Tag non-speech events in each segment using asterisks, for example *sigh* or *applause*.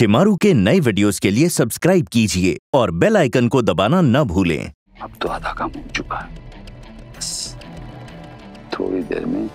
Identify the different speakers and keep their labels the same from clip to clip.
Speaker 1: शिमारू के नए वीडियोस के लिए सब्सक्राइब कीजिए और बेल आइकन को दबाना न भूलें।
Speaker 2: अब तो आधा काम हो चुका है। थोड़ी देर में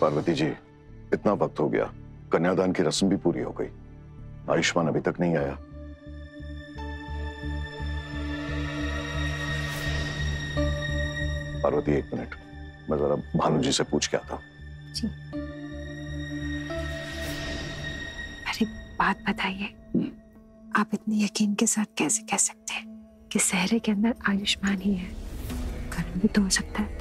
Speaker 3: पार्वती जी, इतना वक्त हो गया। कन्यादान की रस्म भी पूरी हो गई। आयुष्मान अभी तक नहीं आया। पार्वती, एक मिनट। मैं जरा भानु जी से पूछ के आता
Speaker 4: अरे, बात बताइए। आप इतने यकीन के साथ कैसे कह सकते हैं कि सहरे के अंदर आयुष्मान ही है? घर भी तो हो सकता है।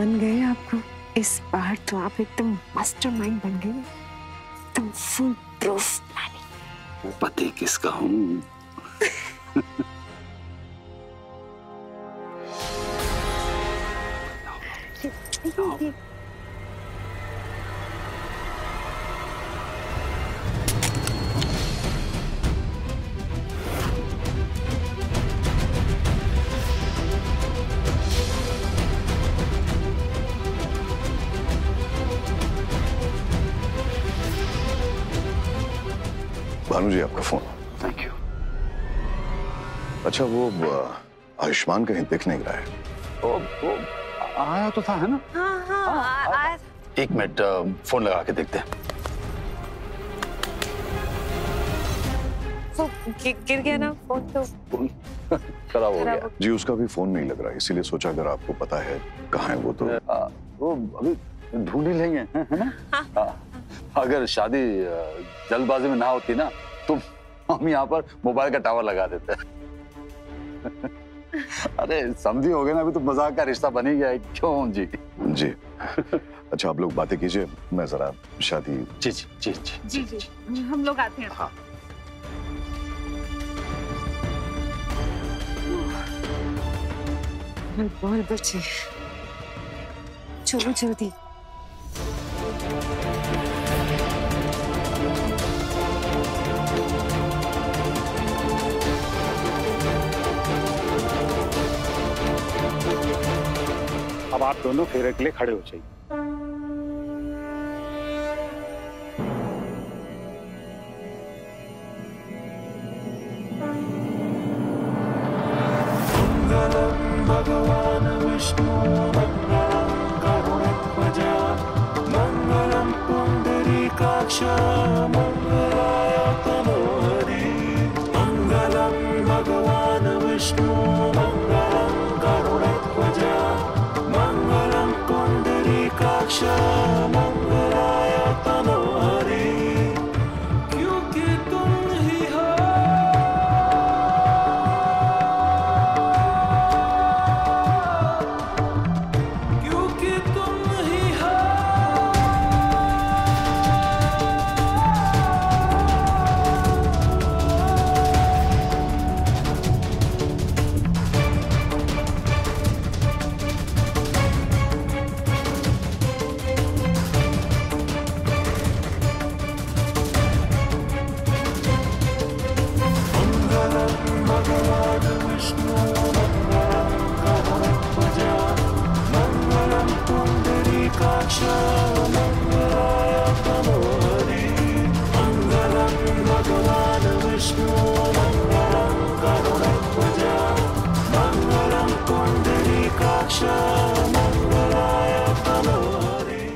Speaker 4: मान गए आपको। इस बार तो आप एकदम मास्टरमाइंड बन गए। एकदम फुल प्रूफ प्लानिंग
Speaker 2: पति किसका हूँ? *laughs*
Speaker 3: भानु जी आपका फ़ोन।
Speaker 2: थैंक यू
Speaker 3: अच्छा वो आयुष्मान कहीं दिख नहीं रहा है।
Speaker 2: ओ, ओ, आया तो था है ना?
Speaker 4: हाँ हाँ आ, आ, आ,
Speaker 2: एक मिनट फ़ोन लगा के देखते हैं।
Speaker 4: गिर गया ना फ़ोन तो।
Speaker 2: खराब हो गया।
Speaker 3: जी उसका भी फ़ोन नहीं लग रहा है इसीलिए सोचा अगर आपको पता है कहाँ है वो तो।
Speaker 2: आ, वो अभी ढूंढ ही लेंगे है है। ना हाँ, अगर शादी जल्दबाजी में ना होती ना तो हम यहाँ पर मोबाइल का टावर लगा देते *laughs* अरे समझी हो गए ना अभी तो मज़ाक का रिश्ता बन ही गया है। क्यों जी?
Speaker 3: जी। अच्छा आप लोग बातें कीजिए मैं जरा शादी
Speaker 2: जी जी जी जी
Speaker 4: जी जी हम लोग आते हैं।
Speaker 2: हाँ।
Speaker 4: बोल बच्चे। चलो जल्दी।
Speaker 5: अब आप दोनों फेरे के लिए खड़े हो जाइए।
Speaker 6: भगवान विष्णु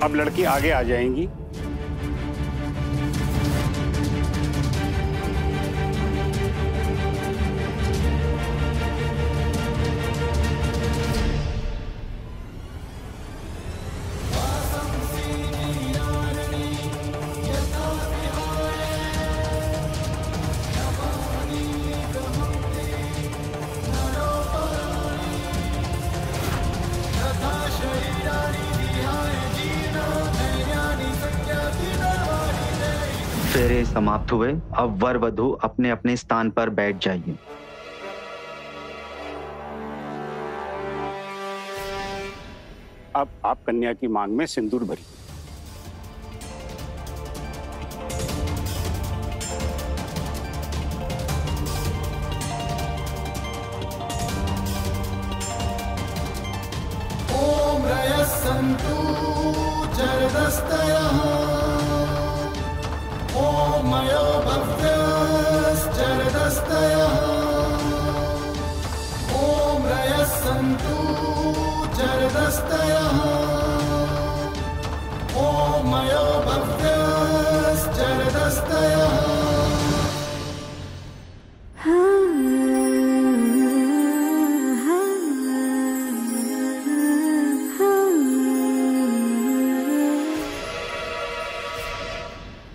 Speaker 6: अब लड़की आगे आ जाएँगी।
Speaker 7: फेरे समाप्त हुए। अब वर वधु अपने अपने स्थान पर बैठ जाइए।
Speaker 6: अब आप कन्या की मांग में सिंदूर भरी
Speaker 8: सन्तु जरदस्तयः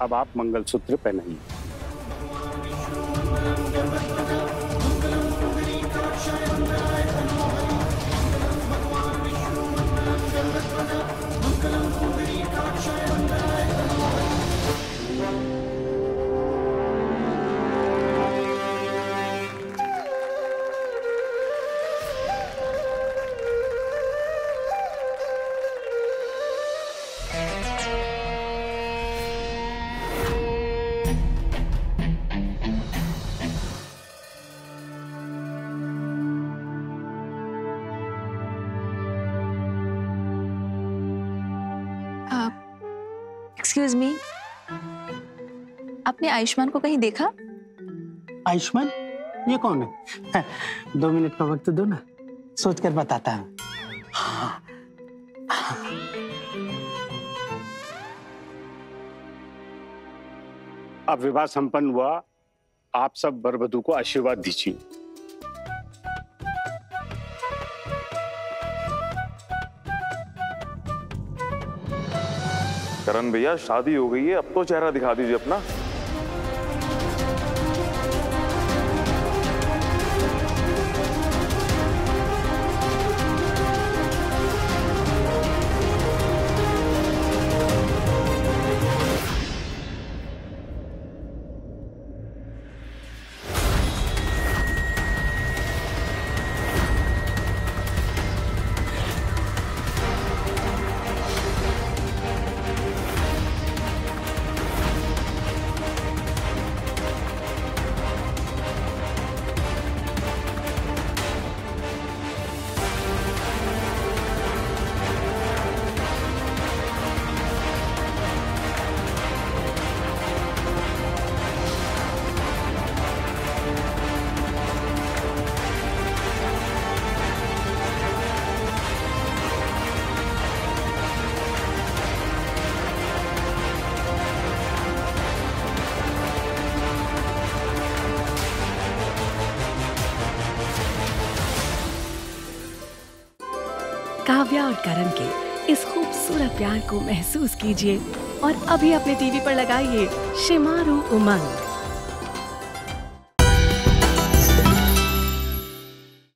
Speaker 6: अब आप मंगलसूत्र पहनाइए
Speaker 9: एक्सक्यूज मी आपने आयुष्मान को कहीं देखा?
Speaker 10: आयुष्मान? ये कौन है? *laughs* दो मिनट का वक्त दो ना। सोच कर बताता हूँ।
Speaker 6: अब विवाह संपन्न हुआ। आप सब वर वधु को आशीर्वाद दीजिए।
Speaker 11: करण भैया शादी हो गई है अब तो चेहरा दिखा दीजिए अपना।
Speaker 12: काव्या और करण के इस खूबसूरत प्यार को महसूस कीजिए और अभी अपने टीवी पर लगाइए शिमारू उमंग।